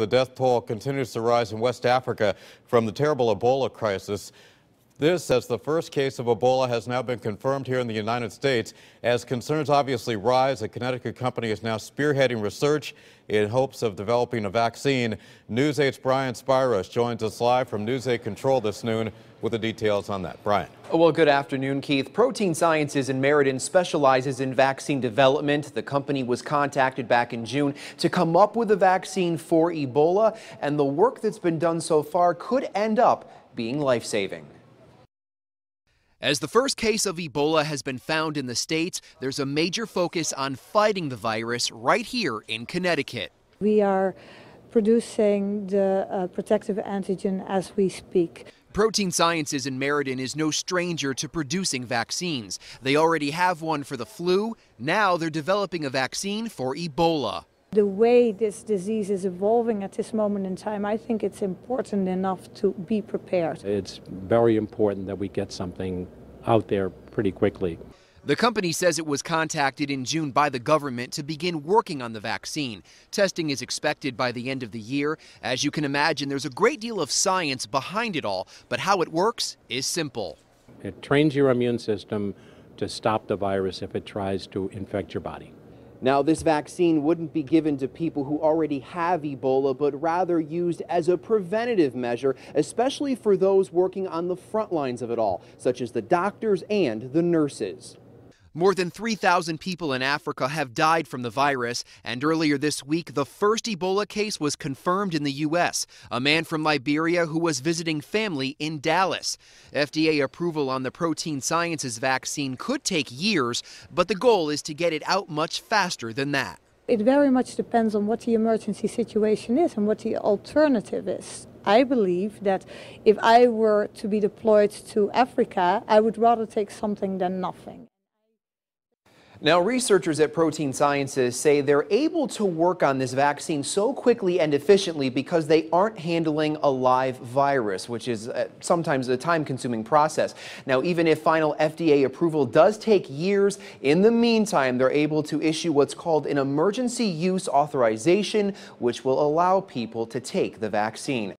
The death toll continues to rise in West Africa from the terrible Ebola crisis. This, as the first case of Ebola has now been confirmed here in the United States. As concerns obviously rise, a Connecticut company is now spearheading research in hopes of developing a vaccine. News 8's Brian Spyros joins us live from News 8 Control this noon with the details on that. Brian. Well, good afternoon, Keith. Protein Sciences in Meriden specializes in vaccine development. The company was contacted back in June to come up with a vaccine for Ebola, and the work that's been done so far could end up being life-saving. As the first case of Ebola has been found in the states, there's a major focus on fighting the virus right here in Connecticut. We are producing the uh, protective antigen as we speak. Protein Sciences in Meriden is no stranger to producing vaccines. They already have one for the flu. Now they're developing a vaccine for Ebola. The way this disease is evolving at this moment in time, I think it's important enough to be prepared. It's very important that we get something out there pretty quickly. The company says it was contacted in June by the government to begin working on the vaccine. Testing is expected by the end of the year. As you can imagine, there's a great deal of science behind it all, but how it works is simple. It trains your immune system to stop the virus if it tries to infect your body. Now, this vaccine wouldn't be given to people who already have Ebola, but rather used as a preventative measure, especially for those working on the front lines of it all, such as the doctors and the nurses. More than 3,000 people in Africa have died from the virus, and earlier this week, the first Ebola case was confirmed in the U.S. A man from Liberia who was visiting family in Dallas. FDA approval on the Protein Sciences vaccine could take years, but the goal is to get it out much faster than that. It very much depends on what the emergency situation is and what the alternative is. I believe that if I were to be deployed to Africa, I would rather take something than nothing. Now, researchers at Protein Sciences say they're able to work on this vaccine so quickly and efficiently because they aren't handling a live virus, which is uh, sometimes a time-consuming process. Now, even if final FDA approval does take years, in the meantime, they're able to issue what's called an emergency use authorization, which will allow people to take the vaccine.